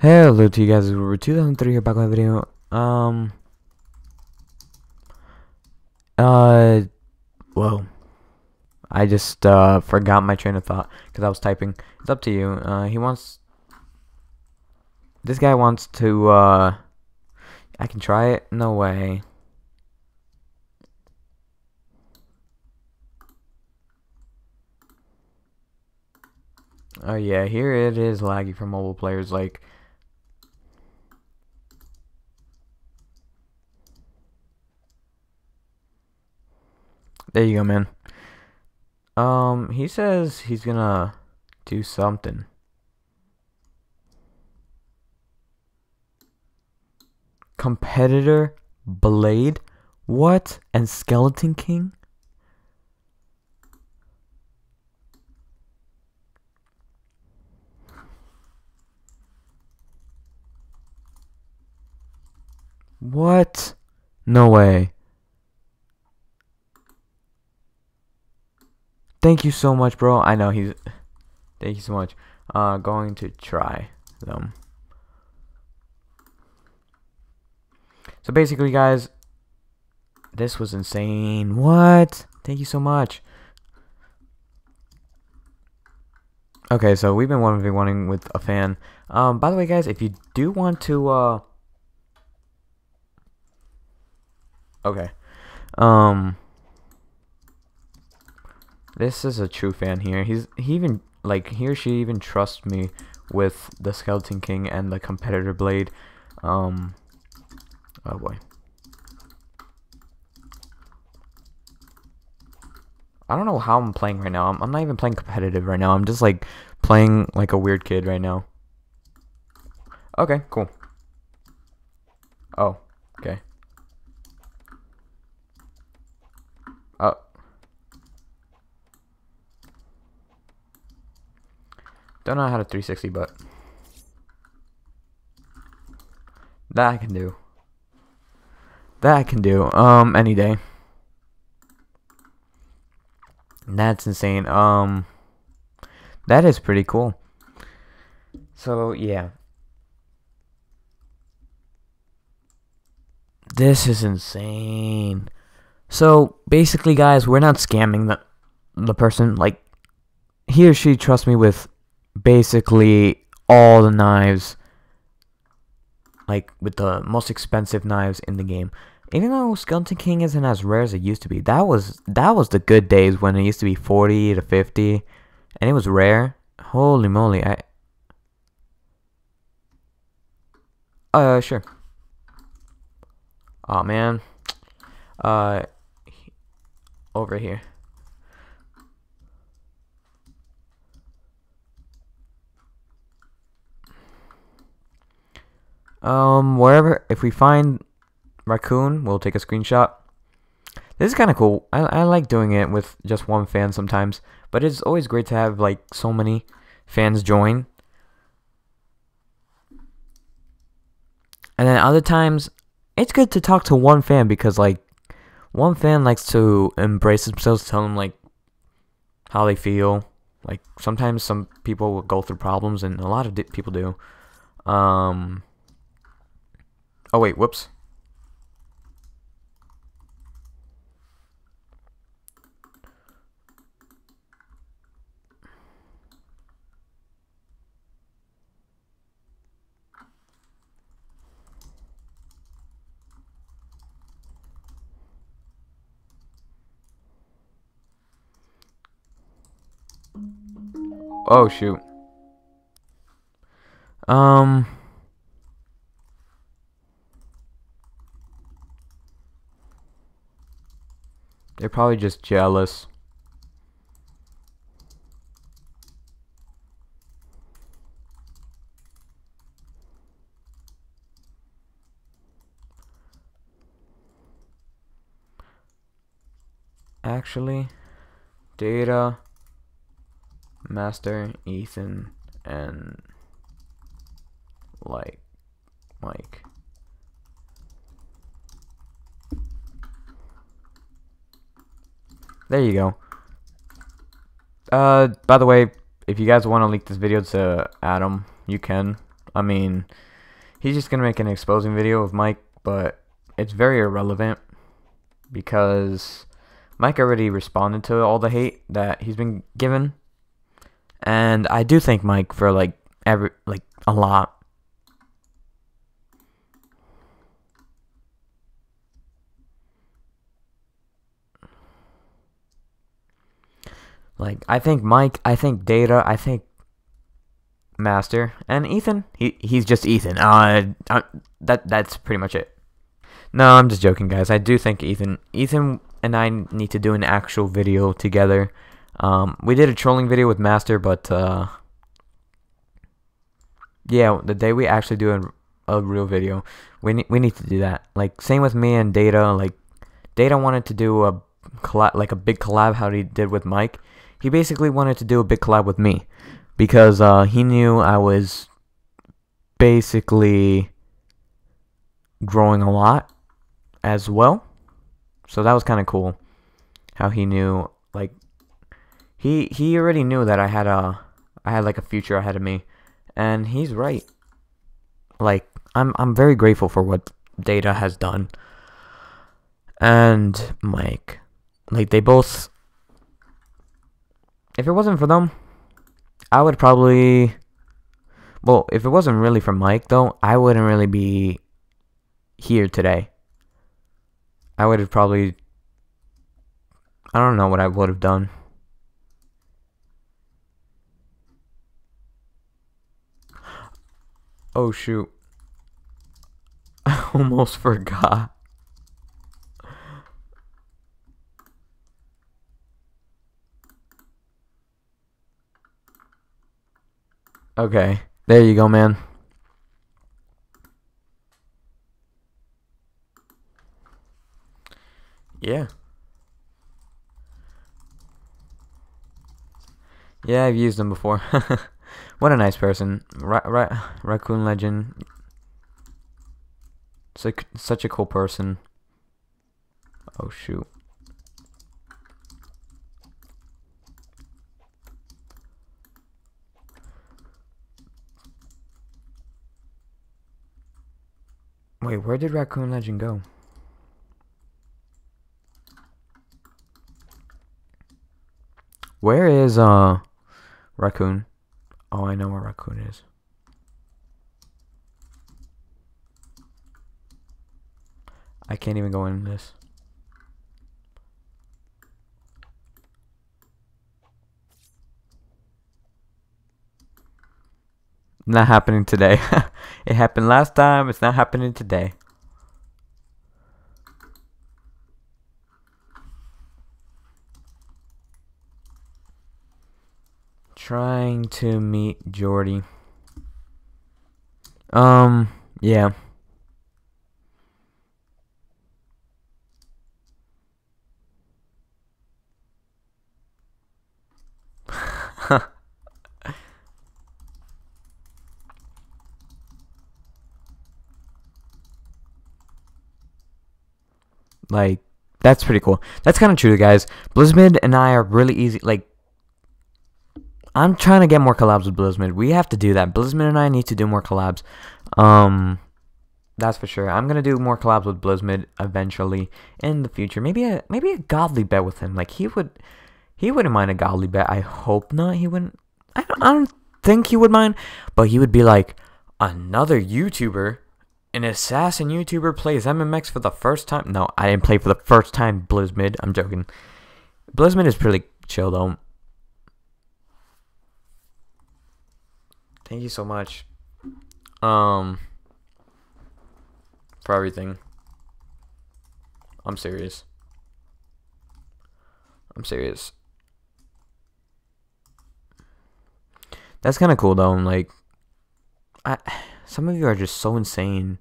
Hello to you guys, we're 2003 here back with a video. Um, uh, whoa. I just, uh, forgot my train of thought because I was typing. It's up to you. Uh, he wants, this guy wants to, uh, I can try it? No way. Oh yeah, here it is laggy for mobile players, like, There you go, man. Um, he says he's gonna do something. Competitor Blade? What? And Skeleton King? What? No way. Thank you so much, bro. I know he's. Thank you so much. Uh, going to try them. So basically, guys, this was insane. What? Thank you so much. Okay, so we've been one v wanting with a fan. Um, by the way, guys, if you do want to, uh, okay, um. This is a true fan here. He's he even like he or she even trusts me with the Skeleton King and the Competitor Blade. Um oh boy. I don't know how I'm playing right now. I'm, I'm not even playing competitive right now. I'm just like playing like a weird kid right now. Okay, cool. Oh, okay. Oh. Don't know how to 360, but that I can do. That I can do. Um, any day. That's insane. Um, that is pretty cool. So yeah. This is insane. So basically, guys, we're not scamming the the person. Like he or she trusts me with basically all the knives like with the most expensive knives in the game. Even though Skeleton King isn't as rare as it used to be, that was that was the good days when it used to be 40 to 50 and it was rare. Holy moly, I Uh sure. Oh man. Uh over here. Um, wherever, if we find raccoon, we'll take a screenshot. This is kind of cool. I, I like doing it with just one fan sometimes, but it's always great to have like so many fans join. And then other times, it's good to talk to one fan because like one fan likes to embrace themselves, tell them like how they feel. Like sometimes some people will go through problems, and a lot of people do. Um, Oh, wait, whoops. Oh, shoot. Um... They're probably just jealous. Actually, data, master, Ethan, and like Mike. There you go. Uh, by the way, if you guys want to leak this video to Adam, you can. I mean, he's just gonna make an exposing video of Mike, but it's very irrelevant because Mike already responded to all the hate that he's been given, and I do thank Mike for like every like a lot. Like I think Mike, I think Data, I think Master, and Ethan. He he's just Ethan. Uh, uh, that that's pretty much it. No, I'm just joking, guys. I do think Ethan, Ethan and I need to do an actual video together. Um, we did a trolling video with Master, but uh, yeah, the day we actually do a, a real video, we need we need to do that. Like same with me and Data. Like Data wanted to do a collab, like a big collab, how he did with Mike. He basically wanted to do a big collab with me because uh, he knew I was basically growing a lot as well. So that was kind of cool how he knew like he he already knew that I had a I had like a future ahead of me and he's right. Like I'm I'm very grateful for what Data has done. And Mike like they both if it wasn't for them I would probably. Well, if it wasn't really for Mike, though, I wouldn't really be here today. I would have probably. I don't know what I would have done. Oh, shoot. I almost forgot. Okay. There you go, man. Yeah. Yeah, I've used them before. what a nice person. Ra Ra Raccoon Legend. Such, such a cool person. Oh, shoot. Wait, where did Raccoon Legend go? Where is, uh, Raccoon? Oh, I know where Raccoon is. I can't even go in this. Not happening today. it happened last time. It's not happening today. Trying to meet Jordy. Um, yeah. Like, that's pretty cool. That's kind of true, guys. Blizzmid and I are really easy. Like, I'm trying to get more collabs with Blizzmid. We have to do that. Blizzmid and I need to do more collabs. Um, that's for sure. I'm gonna do more collabs with Blizzmid eventually in the future. Maybe a maybe a godly bet with him. Like he would, he wouldn't mind a godly bet. I hope not. He wouldn't. I don't. I don't think he would mind. But he would be like another YouTuber an assassin YouTuber plays MMX for the first time. No, I didn't play for the first time Blizzmid. I'm joking. Blizzmid is pretty chill though. Thank you so much. Um for everything. I'm serious. I'm serious. That's kind of cool though. I'm Like I some of you are just so insane.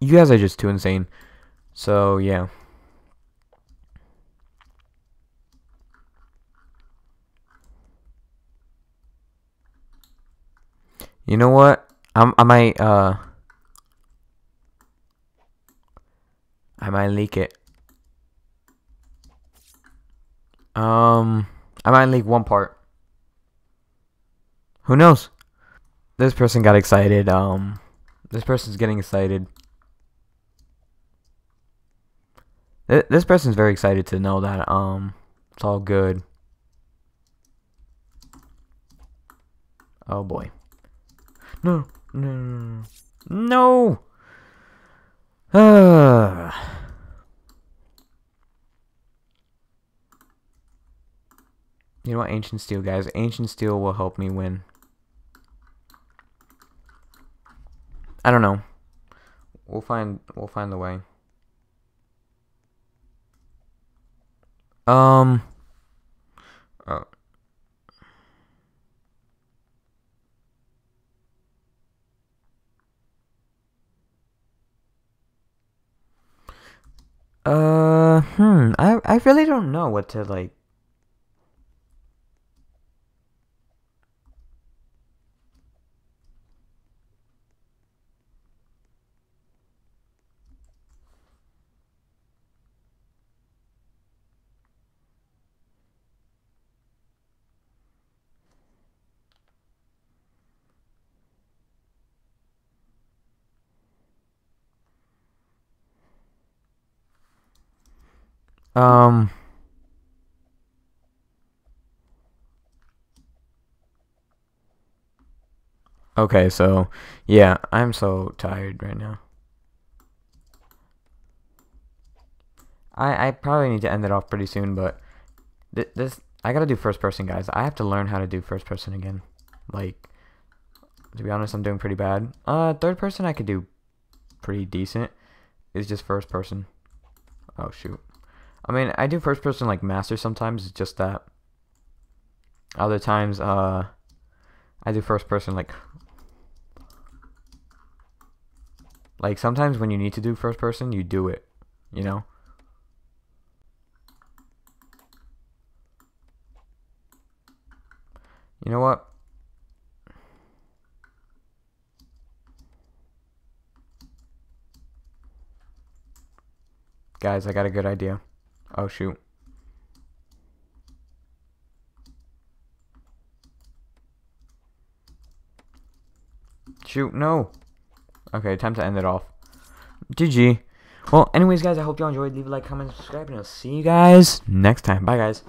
You guys are just too insane. So, yeah. You know what? I'm, I might, uh... I might leak it. Um, I might leak one part. Who knows? This person got excited. Um, this person's getting excited. Th- This person's very excited to know that um, it's all good. Oh boy. No, no, no, no. You know what, Ancient Steel, guys? Ancient Steel will help me win. I don't know. We'll find we'll find the way. Um. Oh. Uh, hmm. I I really don't know what to like. Um. Okay, so yeah, I'm so tired right now. I I probably need to end it off pretty soon, but th this I gotta do first person, guys. I have to learn how to do first person again. Like, to be honest, I'm doing pretty bad. Uh, third person I could do pretty decent. It's just first person. Oh shoot. I mean, I do first person like master sometimes. It's just that other times, uh, I do first person like like sometimes when you need to do first person, you do it. You know. You know what? Guys, I got a good idea. Oh shoot. Shoot, no. Okay, time to end it off. GG. Well, anyways, guys, I hope you all enjoyed. Leave a like, comment, subscribe, and I'll see you guys next time. Bye, guys.